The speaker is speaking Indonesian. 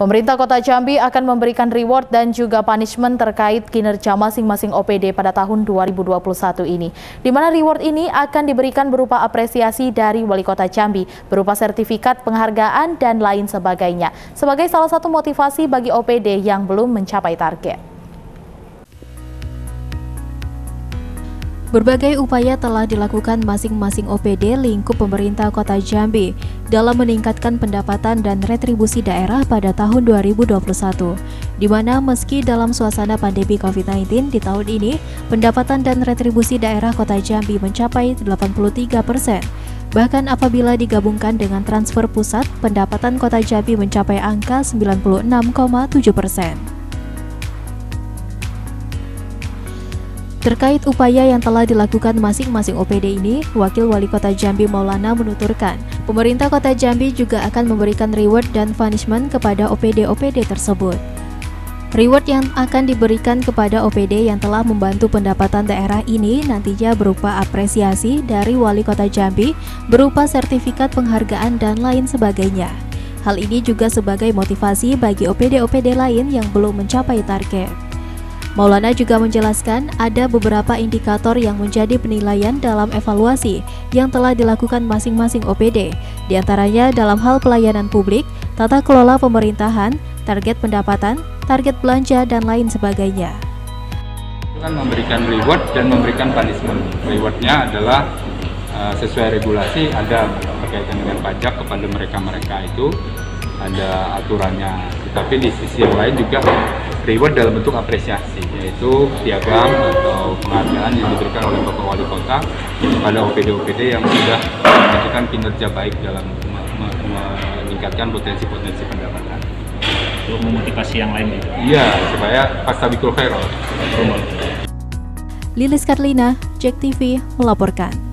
Pemerintah Kota Jambi akan memberikan reward dan juga punishment terkait kinerja masing-masing OPD pada tahun 2021 ini. Di mana reward ini akan diberikan berupa apresiasi dari Wali Kota Jambi, berupa sertifikat penghargaan dan lain sebagainya, sebagai salah satu motivasi bagi OPD yang belum mencapai target. Berbagai upaya telah dilakukan masing-masing OPD lingkup pemerintah Kota Jambi dalam meningkatkan pendapatan dan retribusi daerah pada tahun 2021. Di mana meski dalam suasana pandemi COVID-19 di tahun ini, pendapatan dan retribusi daerah Kota Jambi mencapai 83 persen. Bahkan apabila digabungkan dengan transfer pusat, pendapatan Kota Jambi mencapai angka 96,7 persen. Terkait upaya yang telah dilakukan masing-masing OPD ini, Wakil Wali Kota Jambi Maulana menuturkan, pemerintah Kota Jambi juga akan memberikan reward dan punishment kepada OPD-OPD tersebut. Reward yang akan diberikan kepada OPD yang telah membantu pendapatan daerah ini nantinya berupa apresiasi dari Wali Kota Jambi, berupa sertifikat penghargaan dan lain sebagainya. Hal ini juga sebagai motivasi bagi OPD-OPD lain yang belum mencapai target. Maulana juga menjelaskan ada beberapa indikator yang menjadi penilaian dalam evaluasi yang telah dilakukan masing-masing OPD, di antaranya dalam hal pelayanan publik, tata kelola pemerintahan, target pendapatan, target belanja, dan lain sebagainya. kan memberikan reward dan memberikan punishment. Rewardnya adalah uh, sesuai regulasi ada berkaitan dengan pajak kepada mereka-mereka itu ada aturannya. Tetapi di sisi yang lain juga reward dalam bentuk apresiasi yaitu piagam atau penghargaan yang diberikan oleh Bapak Wali Kota kepada OPD-OPD yang sudah melakukan kinerja baik dalam meningkatkan potensi-potensi pendapatan. Untuk memotivasi yang lain gitu? Iya, supaya pastabikul khairul. Lilis Karlina, Jack TV melaporkan.